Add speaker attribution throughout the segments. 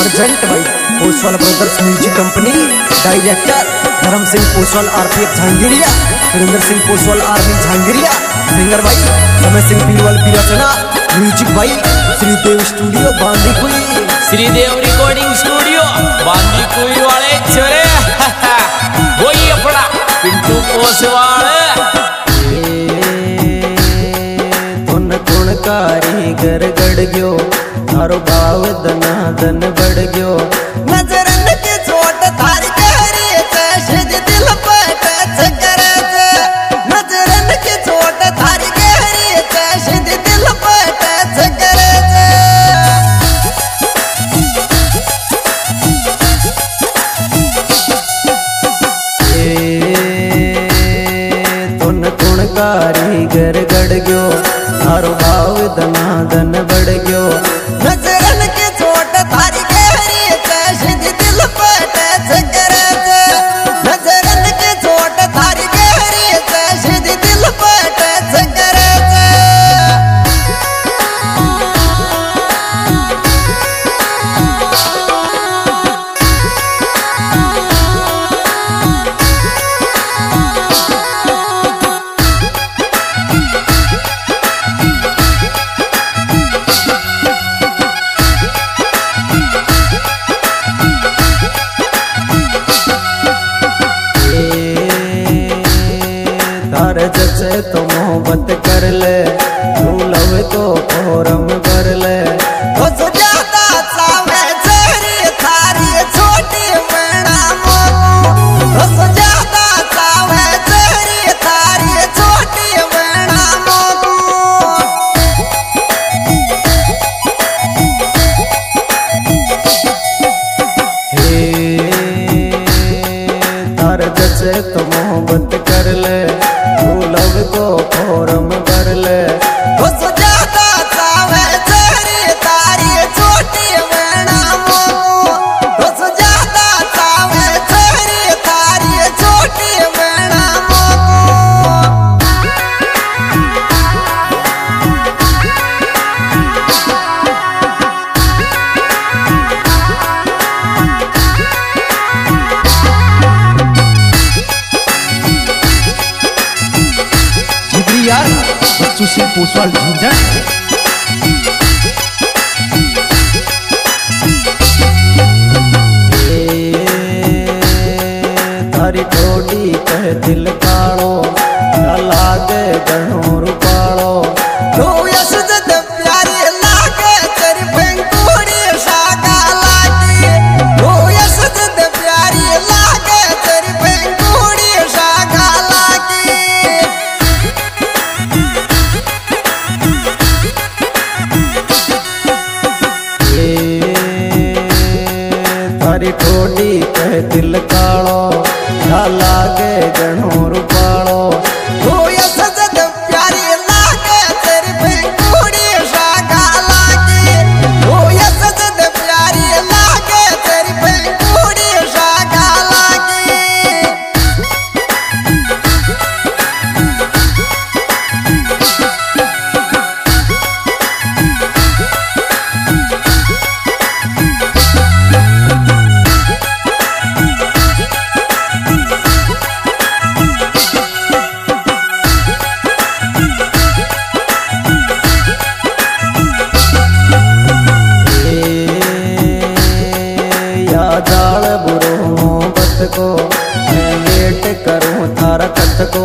Speaker 1: Urgent भाई Poswal brothers music company director Dharam Singh Poswal RPF Jhangiriya Surendra Singh Poswal army Jhangiriya singer भाई समय सिंह पीवल पीरचना music भाई Shridev studio Bandikui
Speaker 2: Shridev recording studio Bandikui वाले छोरे वही अपना पिंटू पोसवाल
Speaker 3: तुन गुणकारी घर गड़ गयो। थारो भाव दना दन बढ़ गयो।
Speaker 1: नजरन की चोट थारी गहरी शज दिल पे टच करे नजरन की चोट थारी गहरी शज दिल पे टच करे छे
Speaker 3: तुन गुणकारी घर गड़ गयो। थारो भाव दना दन बढ़ गयो। तो मोहब्बत कर ले तू लव तो फोरम
Speaker 4: सिंह पोसवाल झंझट
Speaker 3: तारी कह दिल काड़ो ना लागे घणो वेट करूँ थारा कंठ को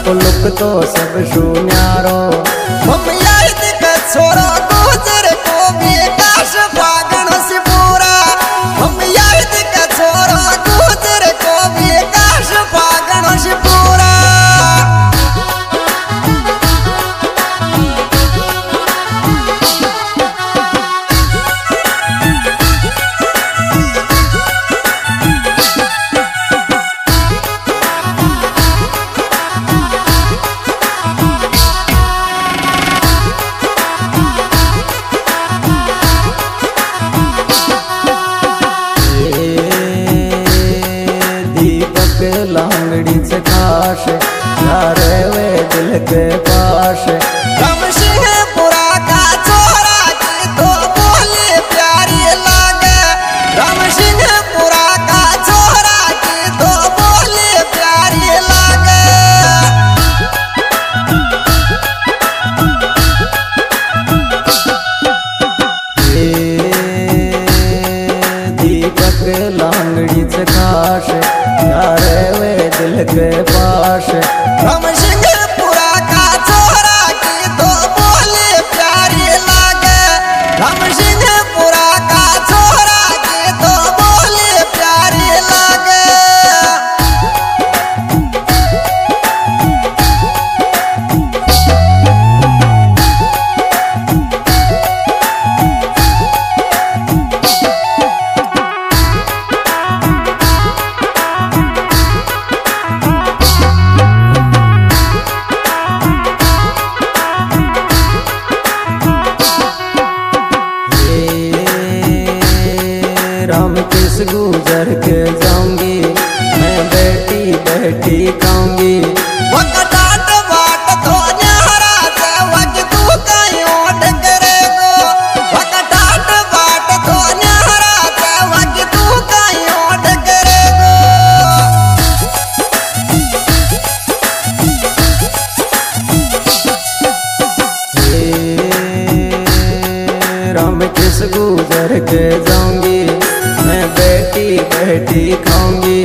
Speaker 5: नको लुक तो सब
Speaker 3: सुनारो छोरो के
Speaker 5: हे राम किस गुजर के जाऊँगी? मैं बैठी बैठी खाऊँगी।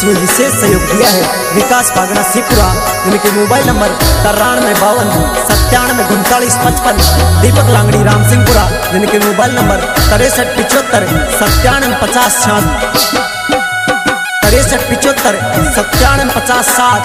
Speaker 6: इसमें विशेष सहयोग दिया है। विकास पागना सिपुरा इनके मोबाइल नंबर तिरानवे बावन, सत्तानवे उनतालीस पचपन। दीपक लांगड़ी, राम सिंहपुरा जिनके मोबाइल नंबर तिरसठ पिचहत्तर सत्तानवे पचास छाछ तिरसठ पिचहत्तर सत्तानवे पचास सात